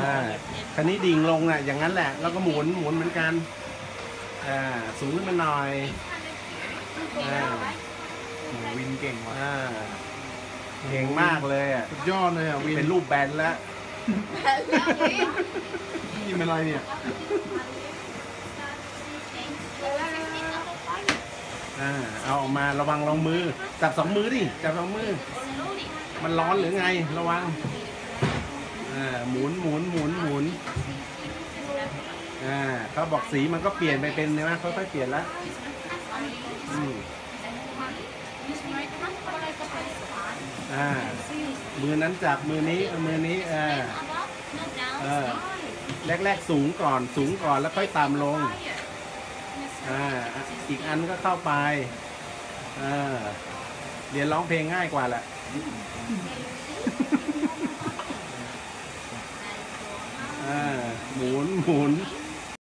อ่าคันนี้ดิ่งลงน่ะอย่างนั้นแหละ แล้วก็หมุนหมุนเหมือนกันอ่าสูงขึ้นมาหน่อยอ่าโหวินเก่งว่ะอ่าเก่งมากเลยอะสุดยอดเลยอะวินเป็นรูปแบนแล้วนี่เป็นอะไรเนี่ยอ่าเอาออกมาระวังรองมือ จับสองมือดิจับสองมือ มันร้อนหรือไงระวัง อ่า หมุนหมุนหมุนหมุน อ่า เขาบอกสีมันก็เปลี่ยนไปเป็นใช่ไหมค่อยๆเปลี่ยนแล้วอืมอ่า มือนั้นจับมือนี้มือนี้อ่าเออแรกๆสูงก่อนสูงก่อนแล้วค่อยต่ำลงอ่าอีกอันก็เข้าไปเออเรียนร้องเพลงง่ายกว่าแหละอ่าหมุนหมุน